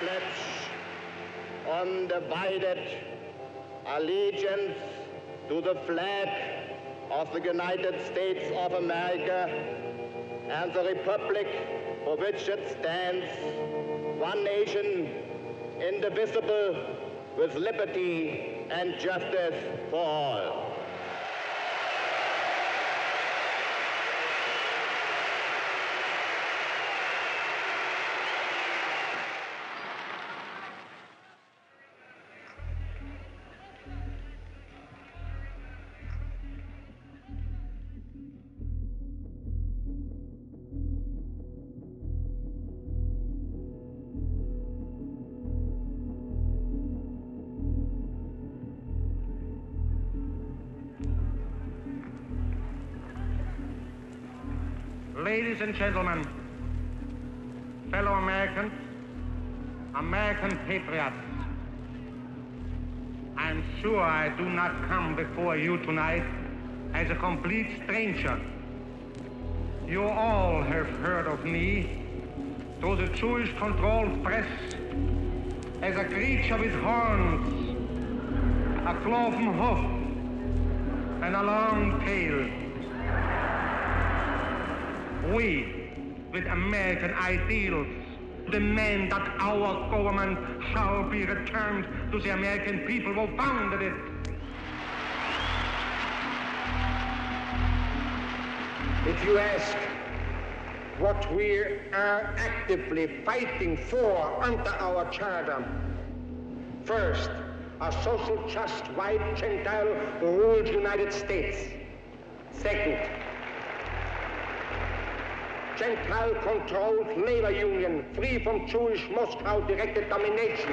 pledge undivided allegiance to the flag of the United States of America and the republic for which it stands, one nation, indivisible, with liberty and justice for all. Ladies and gentlemen, fellow Americans, American patriots, I'm sure I do not come before you tonight as a complete stranger. You all have heard of me through the Jewish-controlled press as a creature with horns, a cloven hoof, and a long tail we, with American ideals, demand that our government shall be returned to the American people who founded it. If you ask what we are actively fighting for under our charter, first, a social just white Gentile ruled United States. Second, Gentile-controlled labor union, free from Jewish Moscow-directed domination.